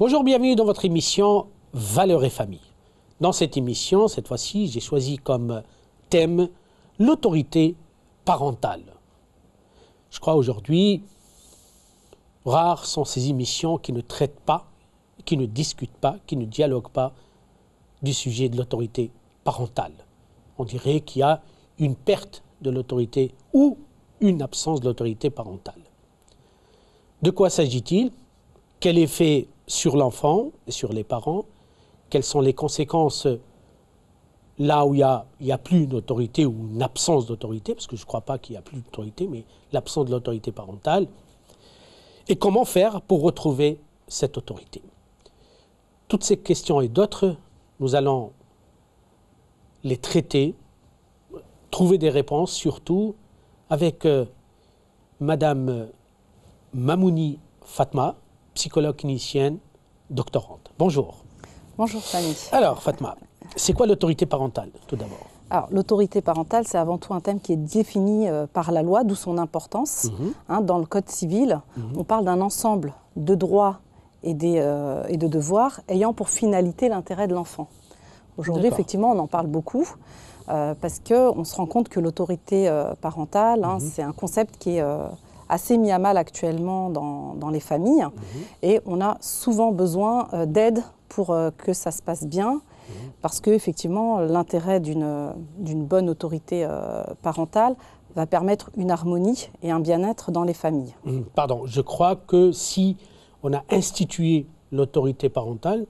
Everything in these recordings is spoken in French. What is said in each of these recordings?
Bonjour, bienvenue dans votre émission Valeurs et famille. Dans cette émission, cette fois-ci, j'ai choisi comme thème l'autorité parentale. Je crois aujourd'hui, rares sont ces émissions qui ne traitent pas, qui ne discutent pas, qui ne dialoguent pas du sujet de l'autorité parentale. On dirait qu'il y a une perte de l'autorité ou une absence de l'autorité parentale. De quoi s'agit-il? Quel effet sur l'enfant et sur les parents Quelles sont les conséquences là où il n'y a, plus d'autorité ou une absence d'autorité, parce que je ne crois pas qu'il n'y a plus d'autorité, mais l'absence de l'autorité parentale Et comment faire pour retrouver cette autorité. Toutes ces questions et d'autres, nous allons les traiter, trouver des réponses, surtout avec euh, Madame Mamouni Fatma, psychologue clinicienne, doctorante. Bonjour. Bonjour Fanny. Alors Fatma, c'est quoi l'autorité parentale tout d'abord? Alors, l'autorité parentale, c'est avant tout un thème qui est défini euh, par la loi, d'où son importance. Mhm. Hein, dans le Code civil, mhm. on parle d'un ensemble de droits et, euh, et, de devoirs ayant pour finalité l'intérêt de l'enfant. Aujourd'hui, effectivement, on en parle beaucoup. Euh, parce qu'on se rend compte que l'autorité parentale, hein, mhm. c'est un concept qui est assez mis à mal actuellement dans, les familles. Et on a souvent besoin d'aide pour que ça se passe bien parce que effectivement l'intérêt d'une bonne autorité euh, parentale va permettre une harmonie et un bien-être dans les familles. Mmh, pardon, je crois que si on a institué l'autorité parentale,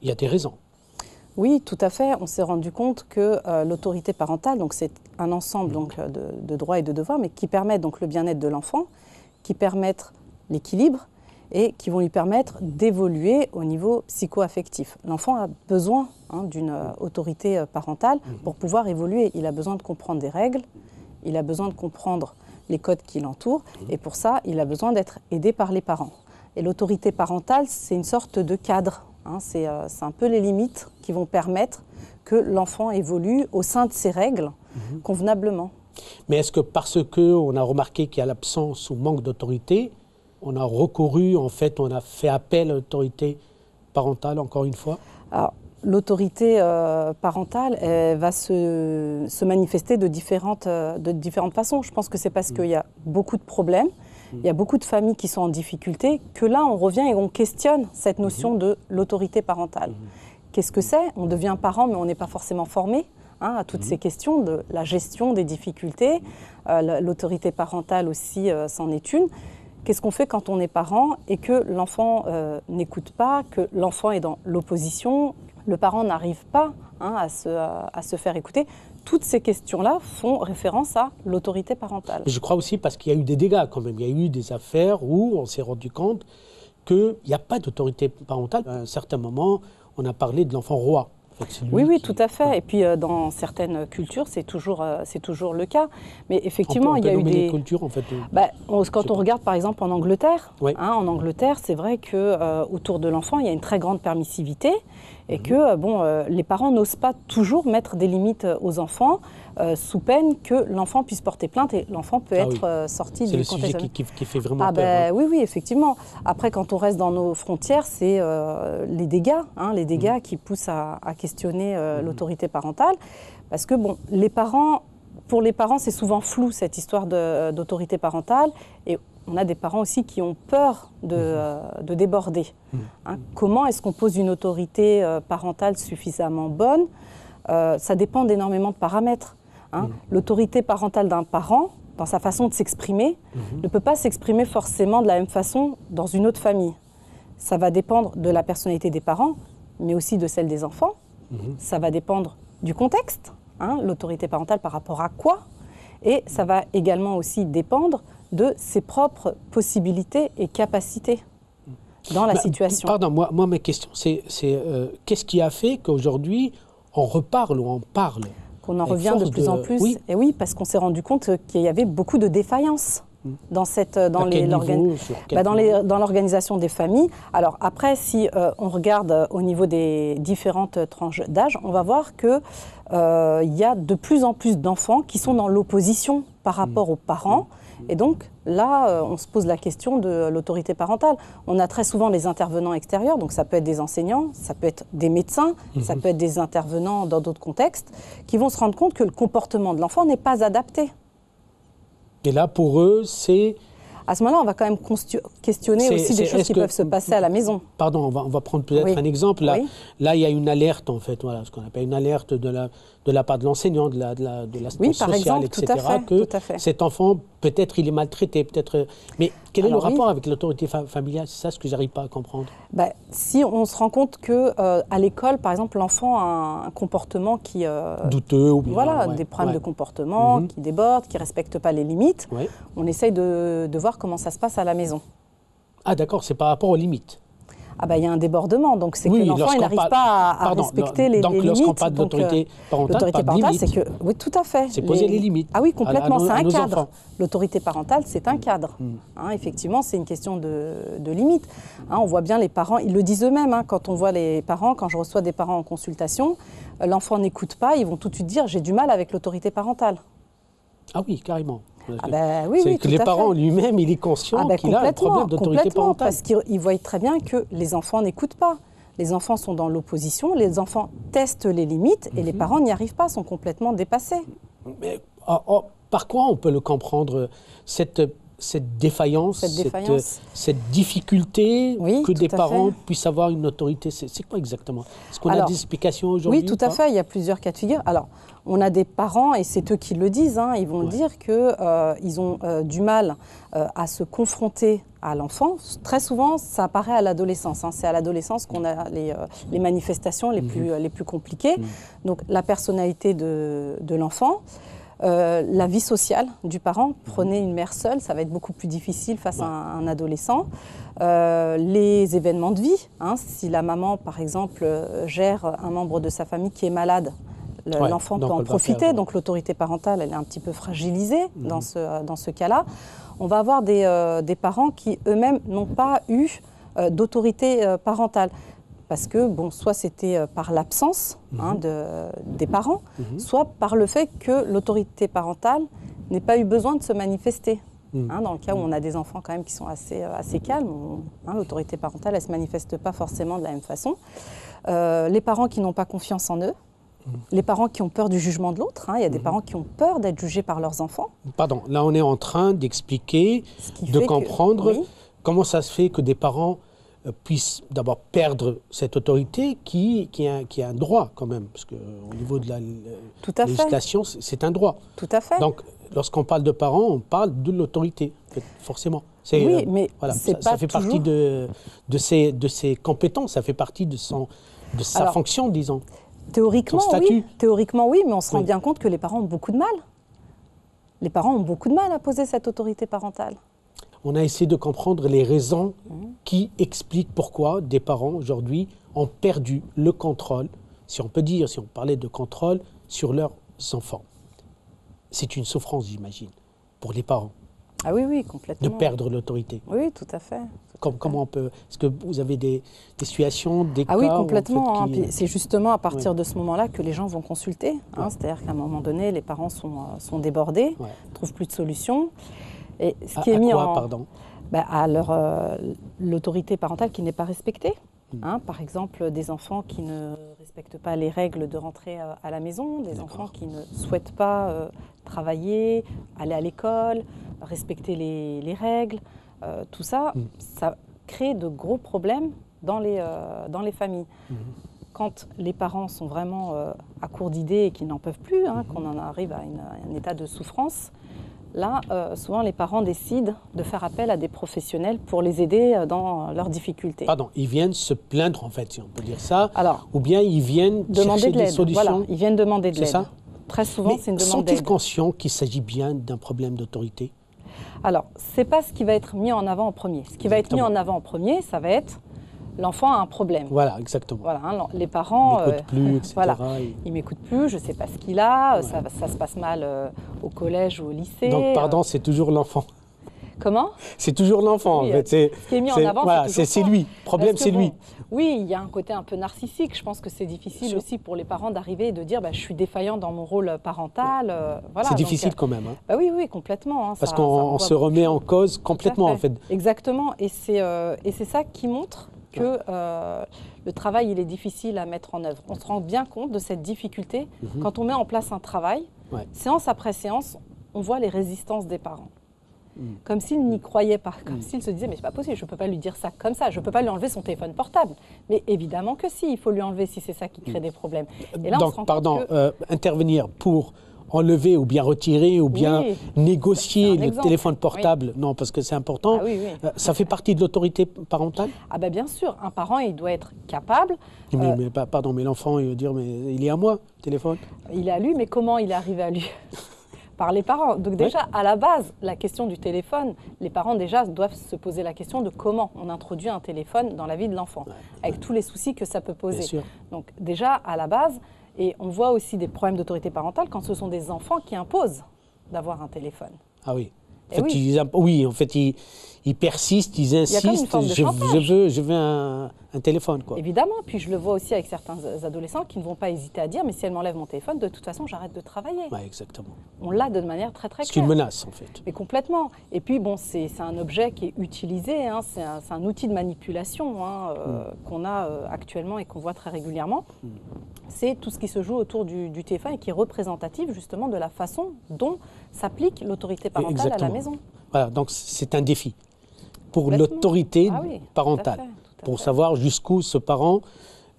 il y a des raisons. Oui, tout à fait. On s'est rendu compte que euh, l'autorité parentale, donc c'est un ensemble donc, de, de, droits et de devoirs, mais qui permettent donc le bien-être de l'enfant, qui permettent l'équilibre, et qui vont lui permettre d'évoluer au niveau psycho-affectif. L'enfant a besoin hein, d'une euh, autorité euh, parentale mhm. pour pouvoir évoluer. Il a besoin de comprendre des règles, il a besoin de comprendre les codes qui l'entourent, mhm. et pour ça, il a besoin d'être aidé par les parents. Et l'autorité parentale, c'est une sorte de cadre. Hein. Euh, c'est un peu les limites qui vont permettre que l'enfant évolue au sein de ces règles mhm. convenablement. Mais est-ce que parce qu'on a remarqué qu'il y a l'absence ou manque d'autorité, on a recouru, en fait, on a fait appel à l'autorité parentale, encore une fois? L'autorité euh, parentale elle va se, manifester de différentes, euh, de différentes façons. Je pense que c'est parce mm. qu'il y a beaucoup de problèmes. Il y a beaucoup de familles qui sont en difficulté, que là, on revient et on questionne cette notion mm-hmm. de l'autorité parentale. Mm-hmm. Qu'est-ce que c'est? On devient parent, mais on n'est pas forcément formé. Hein, à toutes mm-hmm. ces questions de la gestion des difficultés. Euh, l'autorité parentale aussi c'en est une. Qu'est-ce qu'on fait quand on est parent et que l'enfant euh, n'écoute pas, que l'enfant est dans l'opposition, le parent n'arrive pas hein, à, se, à, se, faire écouter Toutes ces questions-là font référence à l'autorité parentale. Je crois aussi parce qu'il y a eu des dégâts quand même. Il y a eu des affaires où on s'est rendu compte qu'il n'y a pas d'autorité parentale. À un certain moment, on a parlé de l'enfant roi. Oui, oui, tout à fait. Et puis euh, dans certaines cultures, c'est toujours, euh, c'est toujours le cas. Mais effectivement, il y a eu des cultures en fait. Bah, quand on regarde par exemple en Angleterre, hein, en Angleterre, c'est vrai que euh, autour de l'enfant, il y a une très grande permissivité et mhm. que bon, les parents n'osent pas toujours mettre des limites aux enfants. Euh, sous peine que l'enfant puisse porter plainte et l'enfant peut ah être euh, sorti du contexte. C'est le sujet qui, fait vraiment ah peur. Ben, oui, oui, effectivement. Après, quand on reste dans nos frontières, c'est euh, les dégâts, hein, les dégâts mm. qui poussent à, questionner mm. l'autorité parentale. Parce que, bon, les parents, pour les parents, c'est souvent flou cette histoire d'autorité parentale. Et on a des parents aussi qui ont peur de, mm-hmm. de déborder. Mm. Hein. comment est-ce qu'on pose une autorité parentale suffisamment bonne? Ça dépend d'énormément de paramètres. Hein. Mm. L'autorité parentale d'un parent, dans sa façon de s'exprimer, ne peut pas s'exprimer forcément de la même façon dans une autre famille. Ça va dépendre de la personnalité des parents, mais aussi de celle des enfants. Ça va dépendre du contexte, hein, l'autorité parentale par rapport à quoi. Et ça va également aussi dépendre de ses propres possibilités et capacités dans la bah, situation. Pardon, moi, moi ma question, c'est euh, qu'est-ce qui a fait qu'aujourd'hui on reparle ou on parle? On en revient de plus en plus. Et oui, parce qu'on s'est rendu compte qu'il y avait beaucoup de défaillances. Dans cette dans les bah, dans l'organisation des familles. Alors après, si euh, on regarde euh, au niveau des différentes tranches d'âge, on va voir que euh, il y a de plus en plus d'enfants qui sont dans l'opposition par rapport aux parents, Et donc là, euh, on se pose la question de l'autorité parentale. On a très souvent les intervenants extérieurs, donc ça peut être des enseignants, ça peut être des médecins, ça peut être des intervenants dans d'autres contextes, qui vont se rendre compte que le comportement de l'enfant n'est pas adapté. Et là, pour eux, c'est à ce moment-là, on va quand même questionner aussi des choses qui peuvent se passer à la maison. Pardon, on va, on va prendre peut-être un exemple. Là, là, il y a une alerte, en fait, voilà, ce qu'on appelle une alerte de la, de la part de l'enseignant, de la, de la, de oui, sociale, exemple, etc., tout à fait, que tout à fait. cet enfant, peut-être il est maltraité, peut-être... Mais quel est le rapport avec l'autorité familiale? C'est ça ce que j'arrive pas à comprendre. Ben, si on se rend compte que euh, à l'école, par exemple, l'enfant a un comportement qui... Euh, Douteux ou bien... Voilà, des problèmes de comportement, mhm. qui déborde, qui ne respecte pas les limites, on essaye de, de voir comment ça se passe à la maison. Ah d'accord, c'est par rapport aux limites ah bah, il y a un débordement. Donc c'est que l'enfant n'arrive pas à, respecter les, donc, les limites. parle d'autorité euh, parentale, l'autorité parentale, c'est que oui, tout à fait. C'est poser les, limites. Ah oui, complètement. C'est un cadre. L'autorité parentale, c'est un cadre. Hmm. Hein, effectivement, c'est une question de, de limite. Hein, on voit bien les parents, ils le disent eux-mêmes. Hein, quand on voit les parents, quand je reçois des parents en consultation, euh, l'enfant n'écoute pas, ils vont tout de suite dire j'ai du mal avec l'autorité parentale. Ah oui, carrément. Ah ben oui, c'est que les parents lui-même, il est conscient ah ben qu'il a un problème d'autorité parentale. Parce qu'ils voient très bien que les enfants n'écoutent pas. Les enfants sont dans l'opposition, les enfants testent les limites et les mhm. parents n'y arrivent pas, sont complètement dépassés. Mais oh, oh, par quoi on peut le comprendre cette cette défaillance, cette, difficulté que des parents puissent avoir une autorité C'est quoi exactement? Est-ce qu'on a des explications aujourd'hui Oui, tout à fait. Il y a plusieurs cas de figure. Alors, on a des parents, et c'est eux qui le disent, hein, ils vont dire qu'ils euh, ont euh, du mal euh, à se confronter à l'enfant. Très souvent, ça apparaît à l'adolescence. Hein. C'est à l'adolescence qu'on a les, manifestations les, mhm. plus, les plus compliquées. Mhm. Donc, la personnalité de, de l'enfant. La vie sociale du parent. Prenez une mère seule, ça va être beaucoup plus difficile face à un, adolescent. les événements de vie, hein. si la maman, par exemple, gère un membre de sa famille qui est malade, l'enfant peut en profiter. donc l'autorité parentale, elle est un petit peu fragilisée mhm. dans ce, dans ce cas-là. On va avoir des, euh, des parents qui eux-mêmes n'ont pas eu euh, d'autorité euh, parentale. Parce que, bon, soit c'était par l'absence hein, mhm. de, des parents, mhm. soit par le fait que l'autorité parentale n'ait pas eu besoin de se manifester. Hein, dans le cas où on a des enfants quand même qui sont assez, assez calmes, hein, l'autorité parentale, elle ne se manifeste pas forcément de la même façon. les parents qui n'ont pas confiance en eux, les parents qui ont peur du jugement de l'autre. Hein. Il y a des mhm. parents qui ont peur d'être jugés par leurs enfants. Pardon, là on est en train d'expliquer, de comprendre comment ça se fait que des parents euh, puissent d'abord perdre cette autorité qui, qui, a, qui a un droit quand même, parce qu'au niveau de la législation, c'est un droit. Tout à fait. Donc lorsqu'on parle de parents, on parle de l'autorité, forcément. Oui, euh, mais voilà, ça, fait partie de, de, ses, de ses compétences, ça fait partie de, son, de sa fonction, disons. Théoriquement, oui. Théoriquement, oui, mais on se rend bien compte que les parents ont beaucoup de mal. Les parents ont beaucoup de mal à poser cette autorité parentale. On a essayé de comprendre les raisons qui expliquent pourquoi des parents aujourd'hui ont perdu le contrôle, si on peut dire, si on parlait de contrôle, sur leurs enfants. C'est une souffrance, j'imagine, pour les parents. Ah oui, oui, complètement. De perdre l'autorité. Oui, tout à fait. comment on peut Est-ce que vous avez des, situations, des ah oui, complètement. Hein. C'est justement à partir de ce moment-là que les gens vont consulter. Hein. C'est-à-dire qu'à un moment donné, les parents sont, euh, sont débordés, ne trouvent plus de solution. Et ce qui est mis en pardon bah, à leur euh, l'autorité parentale qui n'est pas respectée. Hmm. Hein. par exemple, des enfants qui ne respectent pas les règles de rentrée euh, à la maison, des enfants qui ne souhaitent pas travailler, aller à l'école, respecter les, règles, euh, tout ça, mm. ça crée de gros problèmes dans les, euh, dans les familles. Mm. Quand les parents sont vraiment euh, à court d'idées et qu'ils n'en peuvent plus, hein, mm. qu'on en arrive à, un état de souffrance, là, souvent les parents décident de faire appel à des professionnels pour les aider dans leurs difficultés. Pardon, ils viennent se plaindre en fait, si on peut dire ça, Alors, ou bien ils viennent demander chercher de des solutions. Voilà, ils viennent demander de l'aide. C'est ça Très souvent, c'est une demande d'aide. Sont-ils conscients qu'il s'agit bien d'un problème d'autorité? Alors, ce n'est pas ce qui va être mis en avant en premier. Ce qui va être mis en avant en premier, ça va être l'enfant a un problème. Voilà, exactement. Voilà, hein, les parents, euh, plus, etc. voilà, il m'écoute plus, je ne sais pas ce qu'il a, ça, se passe mal euh, au collège ou au lycée. Donc, pardon, c'est toujours l'enfant. Comment? C'est toujours l'enfant, Oui, en fait. C'est, Ce qui est mis en avant, voilà, c'est lui. Le problème, c'est lui. oui, il y a un côté un peu narcissique. Je pense que c'est difficile aussi pour les parents d'arriver et de dire bah, je suis défaillant dans mon rôle parental. euh, voilà, c'est difficile euh, quand même. hein. bah oui, oui, complètement. hein, parce qu'on se remet en cause complètement, en fait. Exactement. Et c'est euh, et c'est ça qui montre que euh, le travail, il est difficile à mettre en œuvre. On se rend bien compte de cette difficulté Mhm. quand on met en place un travail. Ouais. Séance après séance, on voit les résistances des parents. Mhm. Comme s'ils n'y croyaient pas, comme Mhm. s'ils se disaient mais c'est pas possible, je ne peux pas lui dire ça comme ça, je ne peux pas lui enlever son téléphone portable. Mais évidemment que si, il faut lui enlever si c'est ça qui crée des problèmes. Et là, on Donc, se rend pardon, que euh, intervenir pour enlever ou bien retirer ou bien Oui. négocier le téléphone portable, non, parce que c'est important. Ah oui. Euh, Ça fait partie de l'autorité parentale? Ah ben bien sûr, un parent, il doit être capable mais, Euh, mais pardon, mais l'enfant, il va dire, mais il est à moi, le téléphone? Il est à lui, mais comment il est arrivé à lui? Par les parents. Donc déjà, à la base, la question du téléphone, les parents déjà doivent se poser la question de comment on introduit un téléphone dans la vie de l'enfant, avec tous les soucis que ça peut poser. Bien sûr. Donc déjà, à la base, et on voit aussi des problèmes d'autorité parentale quand ce sont des enfants qui imposent d'avoir un téléphone. Ah oui. En Eh fait, oui. Ils, imp- oui, en fait, ils, ils persistent, ils insistent. je, veux, je veux un, un téléphone, quoi. Évidemment, puis je le vois aussi avec certains adolescents qui ne vont pas hésiter à dire, mais si elle m'enlève mon téléphone, de toute façon, j'arrête de travailler. Ouais, exactement. On l'a de manière très très C'est claire. une menace, en fait. Mais complètement. Et puis, bon, c'est c'est un objet qui est utilisé, hein, c'est un, c'est un outil de manipulation hein, euh, qu'on a euh, actuellement et qu'on voit très régulièrement. C'est tout ce qui se joue autour du, du téléphone et qui est représentatif justement de la façon dont s'applique l'autorité parentale à la maison. Voilà, donc c'est un défi pour l'autorité Ah oui, tout à parentale, fait, tout à pour fait. savoir jusqu'où ce parent,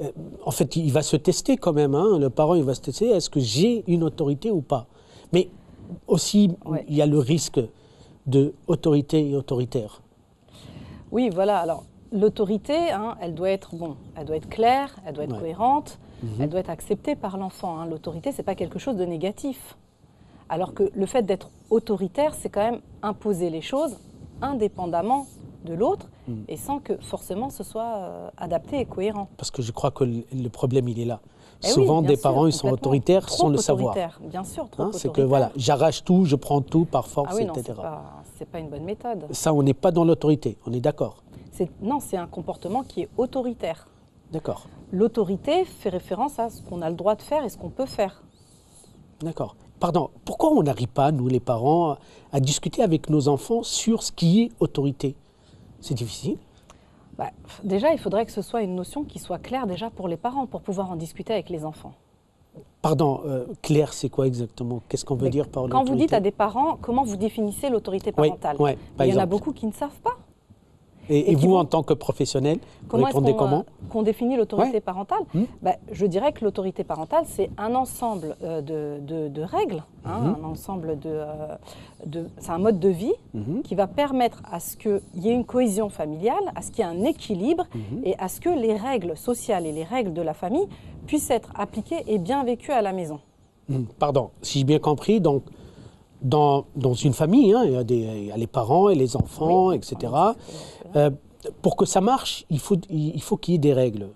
euh, en fait, il va se tester quand même. hein. le parent, il va se tester, est-ce que j'ai une autorité ou pas? Mais aussi, Ouais. il y a le risque de autorité et autoritaire. Oui, voilà. Alors, l'autorité, hein, elle doit être bon, elle doit être claire, elle doit être Ouais. cohérente, Mhm. elle doit être acceptée par l'enfant. hein. L'autorité, c'est pas quelque chose de négatif. Alors que le fait d'être autoritaire, c'est quand même imposer les choses indépendamment de l'autre Mhm. et sans que forcément ce soit euh, adapté et cohérent. Parce que je crois que le, problème, il est là. Eh Souvent, des sûr, parents, ils sont autoritaires Trop sans le savoir. Bien sûr, Hein, c'est que voilà, j'arrache tout, je prends tout par force, Ah oui, non, etc. c'est pas, pas une bonne méthode. Ça, on n'est pas dans l'autorité, on est d'accord. Non, c'est un comportement qui est autoritaire. D'accord, L'autorité fait référence à ce qu'on a le droit de faire et ce qu'on peut faire. d'accord. Pardon, pourquoi on n'arrive pas, nous les parents, à discuter avec nos enfants sur ce qui est autorité? C'est difficile. Bah, déjà, il faudrait que ce soit une notion qui soit claire déjà pour les parents, pour pouvoir en discuter avec les enfants. Pardon, euh, Claire, c'est quoi exactement? Qu'est-ce qu'on veut Mais dire par Quand l'autorité vous dites à des parents comment vous définissez l'autorité Oui, parentale, par il y en a beaucoup qui ne savent pas. Et, et et qui vous, vont- en tant que professionnel, vous répondez qu'on, comment euh, qu'on définit l'autorité Ouais. parentale. Bah, Je dirais que l'autorité parentale, c'est un ensemble euh, de, de- de règles, hein, Mhm. un ensemble de, euh, de- c'est un mode de vie Mhm. qui va permettre à ce qu'il y ait une cohésion familiale, à ce qu'il y ait un équilibre et à ce que les règles sociales et les règles de la famille puissent être appliquées et bien vécues à la maison. Pardon, si j'ai bien compris, donc dans, dans une famille, hein, il, y a des, il y a les parents et les enfants, Oui, etc. Euh, pour que ça marche, il faut il il faut qu'il y ait des règles.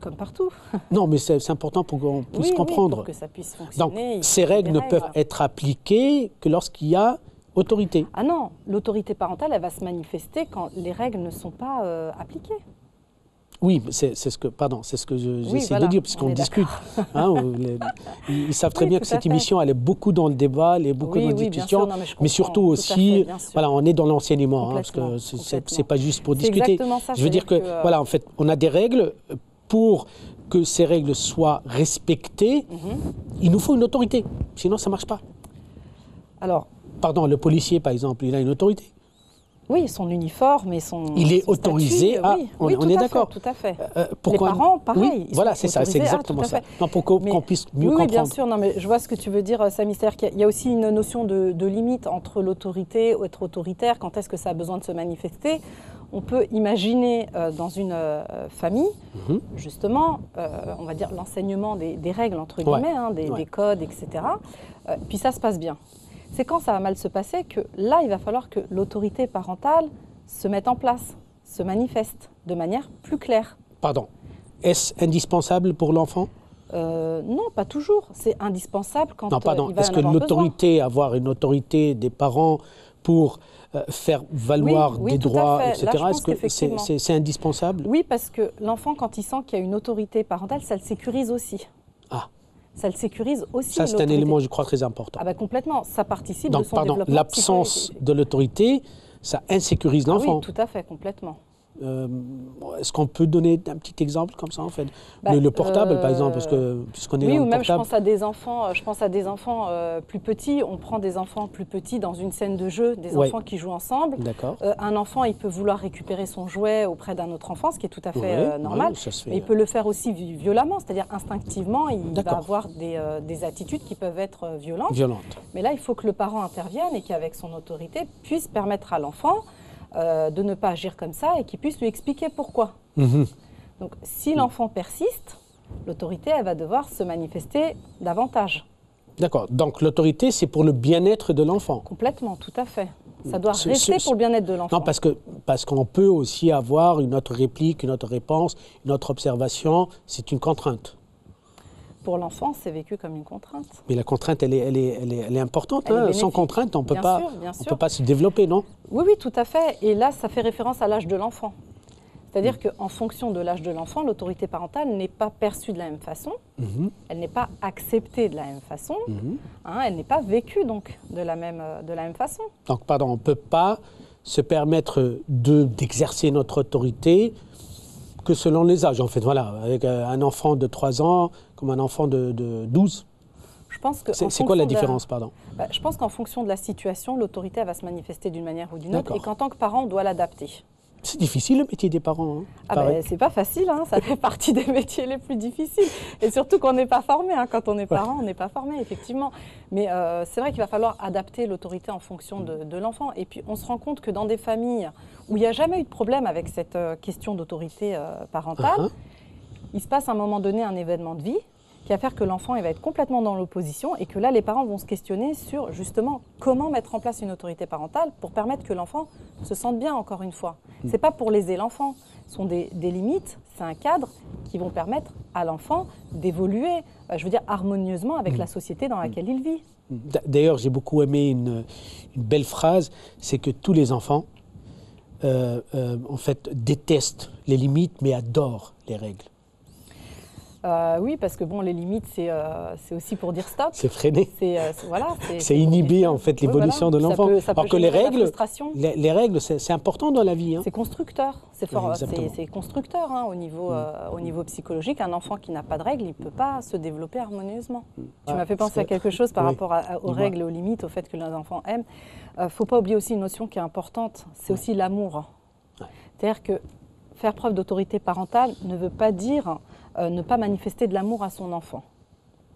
Comme partout. Non, mais c'est important pour qu'on puisse Oui, oui, comprendre. pour que ça puisse donc, fonctionner. il ces règles ne peuvent être appliquées que lorsqu'il y a autorité. Ah non, l'autorité parentale, elle va se manifester quand les règles ne sont pas euh, appliquées. Oui, c'est ce que, pardon, c'est ce que je- j'essaie voilà, de dire, on puisqu'on discute. hein, les- ils, ils savent très Oui, bien que cette fait. émission, elle est beaucoup dans le débat, elle est beaucoup Oui, dans la discussion, mais surtout aussi, fait, voilà, on est dans l'enseignement, hein, parce que c'est- pas juste pour discuter. exactement ça, je veux dire que, que, euh, voilà, en fait, on a des règles pour que ces règles soient respectées. Mhm. Il nous faut une autorité, sinon ça marche pas. Alors, Pardon, le policier, par exemple, il a une autorité. Oui, son uniforme et son. Il est son autorisé statut, à- oui, on- oui, on tout est d'accord. Tout à fait. Euh, pourquoi- parents, pareil, Oui, ils voilà, c'est ça, c'est à, exactement à ça. Non, pour qu'on puisse mieux oui, oui, comprendre. bien sûr. Non, mais je vois ce que tu veux dire, euh, a- il y a aussi une notion de, de limite entre l'autorité, être autoritaire, quand est-ce que ça a besoin de se manifester. On peut imaginer euh, dans une euh, famille, Mhm. justement, euh, on va dire l'enseignement des, des règles, entre Ouais, guillemets, hein, des, ouais. des codes, etc. Euh, puis ça se passe bien. C'est quand ça va mal se passer que là, il va falloir que l'autorité parentale se mette en place, se manifeste de manière plus claire. Pardon. Est-ce indispensable pour l'enfant? Euh, non, pas toujours. C'est indispensable quand Non, euh, pardon. Est-ce que l'autorité, avoir une autorité des parents pour euh, faire valoir Oui, oui, des droits, etc. Est-ce que c'est indispensable? Oui, parce que l'enfant, quand il sent qu'il y a une autorité parentale, ça le sécurise aussi. Ah. Ça le sécurise aussi. Ça, c'est un élément, je crois, très important. Ah bah complètement, ça participe de Donc, son pardon, l'absence de l'autorité, ça insécurise Ah l'enfant. oui, tout à fait, complètement. Euh, Est-ce qu'on peut donner un petit exemple comme ça, en fait? Bah, le, le portable, par euh, exemple, parce que puisqu'on est Oui, dans ou le même je portable. pense à des enfants, euh, je pense à des enfants euh, plus petits. On prend des enfants plus petits dans une scène de jeu, des Ouais. enfants qui jouent ensemble. D'accord. Euh, un enfant, il peut vouloir récupérer son jouet auprès d'un autre enfant, ce qui est tout à fait Ouais, euh, ouais, normal. se fait. Mais il peut le faire aussi vi- violemment, c'est-à-dire instinctivement, il va avoir des, euh, des attitudes qui peuvent être euh, violentes. Violente. Mais là, il faut que le parent intervienne et qu'avec son autorité puisse permettre à l'enfant euh, de ne pas agir comme ça et qu'il puisse lui expliquer pourquoi. Mhm. Donc, si l'enfant persiste, l'autorité, elle va devoir se manifester davantage. D'accord. Donc l'autorité, c'est pour le bien-être de l'enfant. Complètement, tout à fait. Ça doit Ce- rester ce- pour le bien-être de l'enfant. Non, parce que parce qu'on peut aussi avoir une autre réplique, une autre réponse, une autre observation. C'est une contrainte. Pour l'enfant, c'est vécu comme une contrainte. Mais la contrainte, elle est, elle est, elle est, elle est importante. Elle hein. Sans contrainte, on sûr. peut pas se développer, non? Oui, oui, tout à fait. Et là, ça fait référence à l'âge de l'enfant. C'est-à-dire qu'en fonction de l'âge de l'enfant, l'autorité parentale n'est pas perçue de la même façon, Mhm, elle n'est pas acceptée de la même façon, mhm. hein, elle n'est pas vécue donc de la même, euh, de la même façon. Donc, pardon, on ne peut pas se permettre de- d'exercer notre autorité que selon les âges. En fait, voilà, avec euh, un enfant de 3 ans comme un enfant de, de 12. Je pense que C'est quoi la différence, pardon? Bah, Je pense qu'en fonction de la situation, l'autorité va se manifester d'une manière ou d'une autre et qu'en tant que parent, on doit l'adapter. C'est difficile le métier des parents. hein, Ah ben, c'est pas facile, hein, ça fait partie des métiers les plus difficiles. Et surtout qu'on n'est pas formé. hein. Quand on est parent, on n'est pas formé, effectivement. Mais euh, c'est vrai qu'il va falloir adapter l'autorité en fonction de, de l'enfant. Et puis on se rend compte que dans des familles où il n'y a jamais eu de problème avec cette euh, question d'autorité euh, parentale, Uh-huh. il se passe à un moment donné un événement de vie qui va faire que l'enfant il va être complètement dans l'opposition et que là les parents vont se questionner sur justement comment mettre en place une autorité parentale pour permettre que l'enfant se sente bien encore une fois. C'est pas pour léser l'enfant, ce sont des, des limites, c'est un cadre qui vont permettre à l'enfant d'évoluer, euh, je veux dire harmonieusement avec la société dans laquelle il vit. D'ailleurs, j'ai beaucoup aimé une, une belle phrase, c'est que tous les enfants, euh, euh, en fait, détestent les limites, mais adorent les règles. Euh, oui, parce que bon, les limites c'est euh, aussi pour dire stop. C'est freiné. C'est euh, voilà, inhiber, en fait, l'évolution de Ça l'enfant. peut- ça peut Alors que les de règles, les, les règles, c'est important dans la vie. hein. C'est constructeur, c'est Oui, constructeur hein, au, niveau, euh, au niveau psychologique. Un enfant qui n'a pas de règles, il ne peut pas se développer harmonieusement. Tu Ouais, m'as fait penser à que- quelque chose par oui. rapport à- aux règles et aux limites, au fait que les enfants aiment. Il ne faut pas oublier aussi une notion qui est importante, c'est aussi l'amour. Ouais. C'est-à-dire que faire preuve d'autorité parentale ne veut pas dire euh, ne pas manifester de l'amour à son enfant.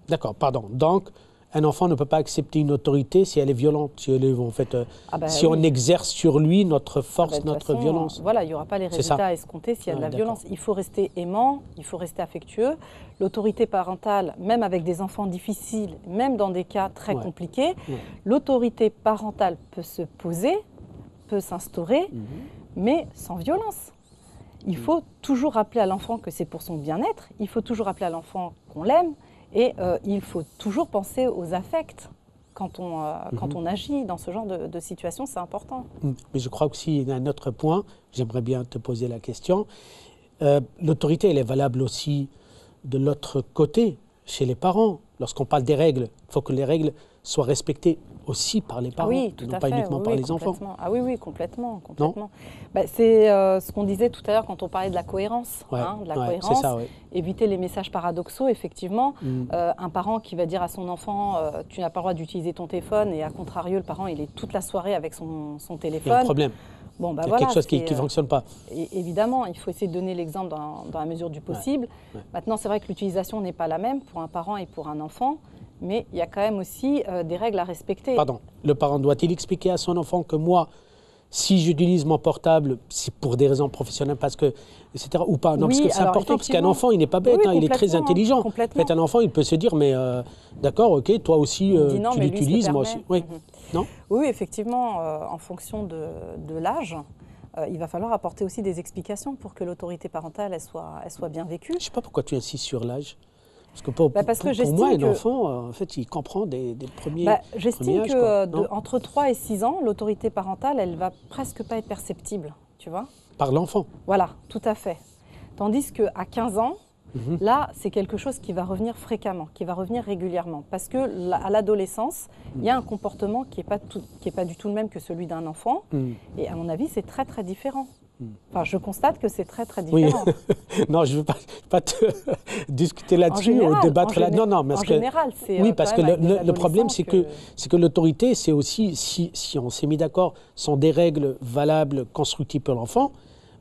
D'accord, pardon. Donc, un enfant ne peut pas accepter une autorité si elle est violente, si, elle est, en fait, euh, Ah bah si oui. on exerce sur lui notre Ah force, bah, de toute notre façon, violence. Voilà, il n'y aura pas les résultats escomptés s'il y a de la d'accord. violence. Il faut rester aimant, il faut rester affectueux. L'autorité parentale, même avec des enfants difficiles, même dans des cas très Ouais. compliqués, Ouais. l'autorité parentale peut se poser, peut s'instaurer, Mhm. mais sans violence. Il faut toujours rappeler à l'enfant que c'est pour son bien-être, il faut toujours rappeler à l'enfant qu'on l'aime, et euh, il faut toujours penser aux affects quand on, euh, quand Mhm. on agit dans ce genre de, de situation, c'est important. Mm. Mais je crois aussi il y a un autre point, j'aimerais bien te poser la question. Euh, L'autorité, elle est valable aussi de l'autre côté, chez les parents. Lorsqu'on parle des règles, il faut que les règles soient respectées aussi par les parents, oui, tout non à pas fait. uniquement oui, par oui, les enfants. Ah oui, oui, complètement. complètement. Bah, c'est euh, ce qu'on disait tout à l'heure quand on parlait de la cohérence. Ouais, hein, de la ouais, cohérence. ça, ouais. Éviter les messages paradoxaux, effectivement. Mm. Euh, un parent qui va dire à son enfant euh, Tu n'as pas le droit d'utiliser ton téléphone, et à contrario, le parent, il est toute la soirée avec son, son Il y a un téléphone. problème, Bon, bah il y a voilà, quelque chose qui ne fonctionne pas. et évidemment, il faut essayer de donner l'exemple dans, dans la mesure du possible. Maintenant, c'est vrai que l'utilisation n'est pas la même pour un parent et pour un enfant, mais il y a quand même aussi euh, des règles à respecter. Pardon, le parent doit-il expliquer à son enfant que moi, si j'utilise mon portable, c'est pour des raisons professionnelles, parce que, etc., ou pas? Non, parce que c'est important, parce qu'un enfant, il n'est pas bête, Oui, hein, il est très intelligent. complètement. En fait, un enfant, il peut se dire, mais euh, d'accord, ok, toi aussi, euh, non, tu l'utilises, moi aussi. Oui, Mhm. non? Oui, effectivement, euh, en fonction de, de l'âge, il va falloir apporter aussi des explications pour que l'autorité parentale elle soit, elle soit bien vécue. Je ne sais pas pourquoi tu insistes sur l'âge. Parce que pour, bah, parce que pour moi, un enfant, euh, en fait, il comprend des, premiers. Bah, J'estime que entre 3 et 6 ans, l'autorité parentale, elle va presque pas être perceptible, tu vois. Par l'enfant. Voilà, tout à fait. Tandis qu'à 15 ans, mhm. Là, c'est quelque chose qui va revenir fréquemment, qui va revenir régulièrement. Parce que à l'adolescence, il y a un comportement qui n'est pas, pas, du tout le même que celui d'un enfant. Mhm. Et à mon avis, c'est très, très différent. Enfin, je constate que c'est très très différent. Oui. non, je ne veux pas, pas te discuter là-dessus ou débattre là. Non, non, parce en général, c'est oui, euh, parce que le, problème, c'est que, l'autorité, c'est aussi si, si on s'est mis d'accord, sont des règles valables, constructives pour l'enfant.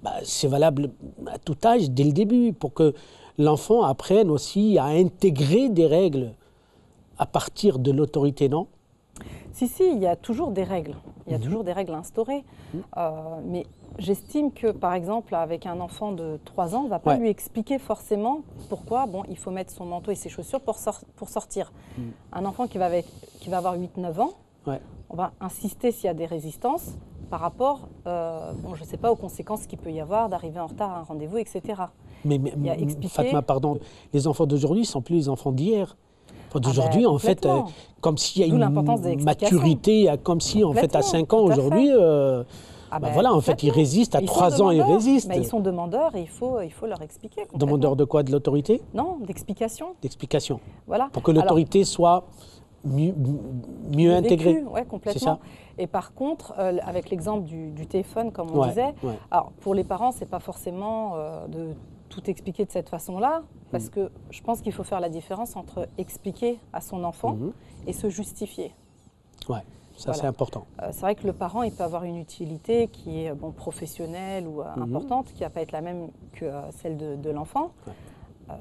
Bah, c'est valable à tout âge dès le début pour que l'enfant apprenne aussi à intégrer des règles à partir de l'autorité, non? Si, si, il y a toujours des règles. Il y a mhm. toujours des règles instaurées. Mhm. Euh, mais j'estime que, par exemple, avec un enfant de 3 ans, on ne va pas lui expliquer forcément pourquoi bon, il faut mettre son manteau et ses chaussures pour, pour sortir. Mhm. Un enfant qui va, qui va avoir 8-9 ans, on va insister s'il y a des résistances par rapport, euh, bon, je ne sais pas, aux conséquences qu'il peut y avoir d'arriver en retard à un rendez-vous, etc. Mais, mais Fatma, pardon, les enfants d'aujourd'hui ne sont plus les enfants d'hier. Ah d'aujourd'hui, bah, en fait, euh, comme s'il y a une maturité, comme si en fait à 5 ans aujourd'hui, euh, ah bah, bah, voilà, en fait, ils résistent, à 3 ans, ils résistent. ils sont demandeurs et il faut, il faut leur expliquer. Demandeurs de quoi De l'autorité? Non, d'explication. D'explication. Voilà. Pour que l'autorité soit mieux, mieux intégrée. Oui, complètement. Ça et par contre, euh, avec l'exemple du, téléphone, comme on disait, alors pour les parents, c'est pas forcément de tout expliquer de cette façon-là, parce mm. que je pense qu'il faut faire la différence entre expliquer à son enfant mm-hmm. et se justifier. Ouais, ça c'est important. Euh, c'est vrai que le parent, il peut avoir une utilité qui est bon, professionnelle ou euh, mm-hmm. importante, qui va pas être la même que euh, celle de, l'enfant.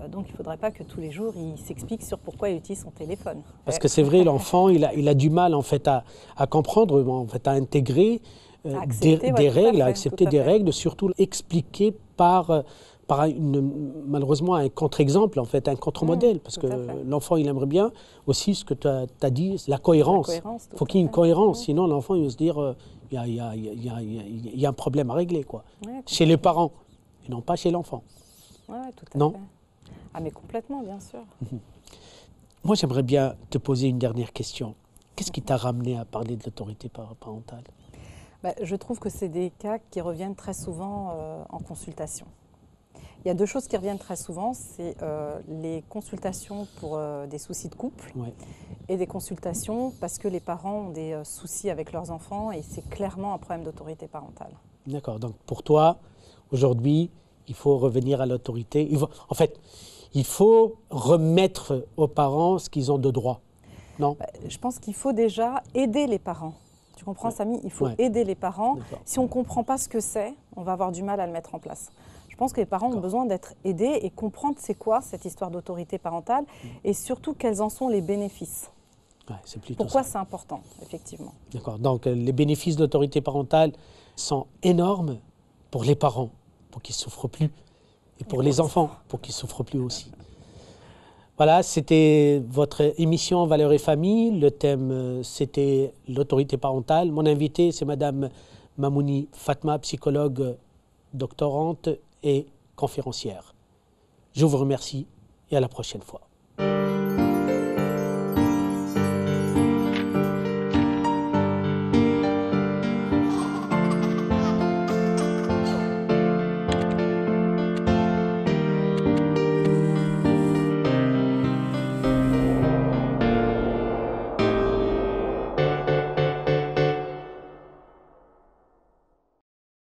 donc il ne faudrait pas que tous les jours il s'explique sur pourquoi il utilise son téléphone. Parce que c'est vrai, l'enfant, il a, il a du mal en fait à, à comprendre, en fait, à intégrer des, règles, à accepter des règles, surtout expliquées par par une, malheureusement un contre-exemple, en fait, un contre-modèle, parce que l'enfant, il aimerait bien aussi ce que tu as, dit, la cohérence. Il faut qu'il y ait une cohérence, sinon l'enfant, il va se dire, il y, a, un problème à régler, quoi. chez les parents, et non pas chez l'enfant. Oui, tout à non fait. Ah, mais complètement, bien sûr. Moi, j'aimerais bien te poser une dernière question. Qu'est-ce qui t'a ramené à parler de l'autorité parentale? Bah, Je trouve que c'est des cas qui reviennent très souvent euh, en consultation. Il y a deux choses qui reviennent très souvent, c'est euh, les consultations pour euh, des soucis de couple et des consultations parce que les parents ont des euh, soucis avec leurs enfants et c'est clairement un problème d'autorité parentale. D'accord, donc pour toi, aujourd'hui, il faut revenir à l'autorité. En fait, il faut remettre aux parents ce qu'ils ont de droit, non? Bah, Je pense qu'il faut déjà aider les parents. Tu comprends, Samy? Il faut aider les parents. Si on ne comprend pas ce que c'est, on va avoir du mal à le mettre en place. Je pense que les parents ont besoin d'être aidés et comprendre c'est quoi cette histoire d'autorité parentale mm. et surtout quels en sont les bénéfices. Pourquoi c'est important, effectivement. D'accord. Donc euh, les bénéfices d'autorité parentale sont énormes pour les parents, pour qu'ils ne souffrent plus, et pour, les enfants, pour qu'ils ne souffrent plus aussi. Voilà, c'était votre émission Valeurs et Famille. Le thème, euh, c'était l'autorité parentale. Mon invité, c'est Madame Mamouni Fatma, psychologue doctorante et conférencière. Je vous remercie et à la prochaine fois.